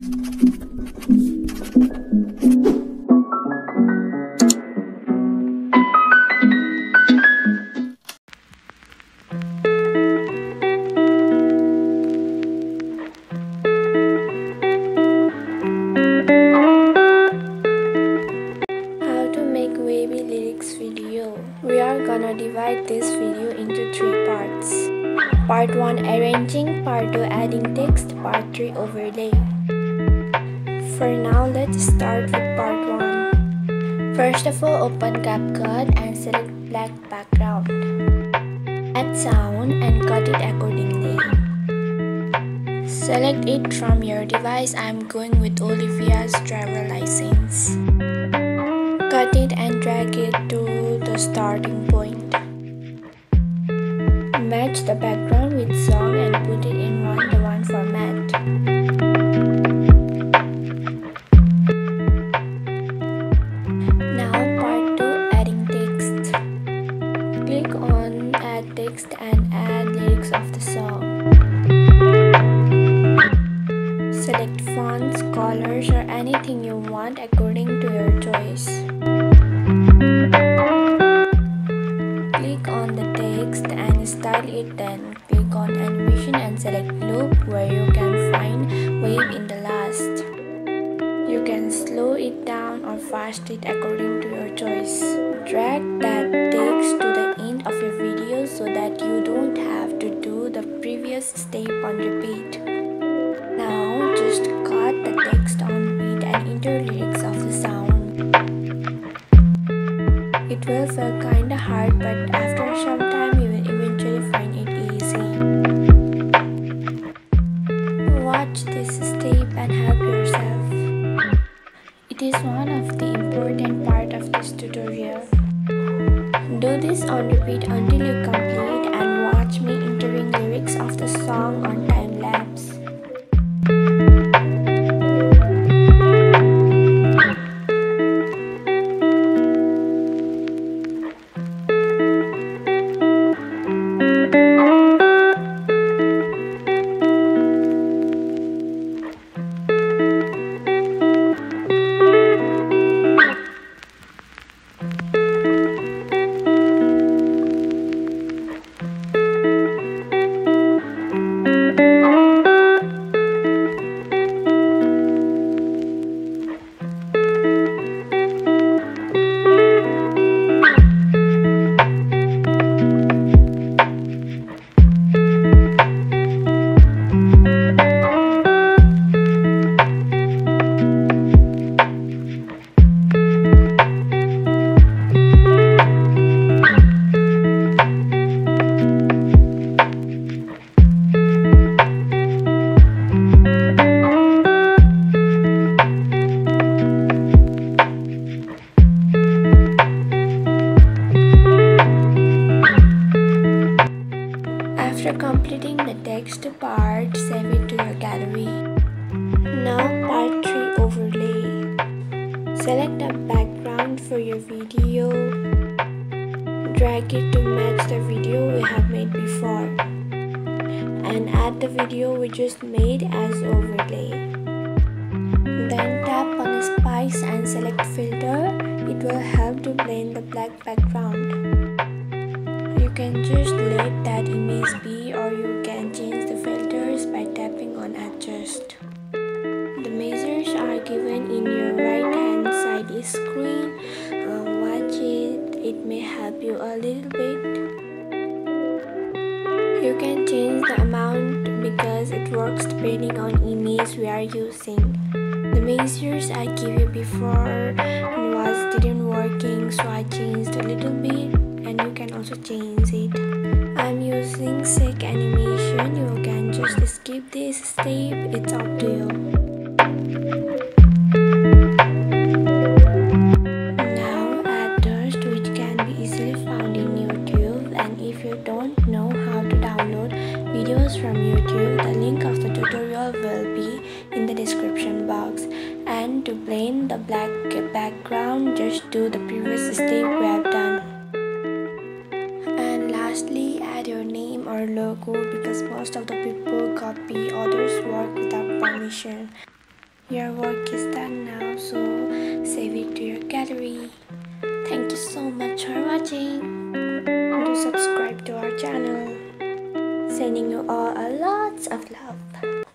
We are gonna divide this video into three parts. Part 1 arranging, part 2 adding text, part 3 overlay. For now, let's start with part 1. First of all, open CapCut and select black background. Add sound and cut it accordingly. Select it from your device. I'm going with Olivia's driver license. Cut it and drag it lyrics of the song. Select fonts, colors or anything you want according to your choice. Click on the text and style it then click on animation and select loop where you can find wave in the last. You can slow it down or fast it according to your choice. Drag that text to the end of your video so that you don't have previous step on repeat. Now just cut the text on beat and enter lyrics of the sound. It will feel kinda hard but after some time you will eventually find it easy. Watch this step and help yourself. It is one of the important part of this tutorial. Do this on repeat until you complete and song on completing the text part, save it to your gallery. Now part 3 overlay. Select a background for your video. Drag it to match the video we have made before. And add the video we just made as overlay. Then tap on splice and select filter. It will help to blend the black background. You can just let that image be or you can change the filters by tapping on adjust. The measures are given in your right hand side screen. Uh, watch it, it may help you a little bit. You can change the amount because it works depending on image we are using. The measures I gave you before was didn't working so I changed a little bit this step. It's up to you. Now add Dust which can be easily found in YouTube and if you don't know how to download videos from YouTube, the link of the tutorial will be in the description box. And to blend the black background, just do the previous step we have done. Or logo because most of the people copy others' work without permission. Your work is done now, so save it to your gallery. Thank you so much for watching. Do subscribe to our channel. Sending you all a lots of love.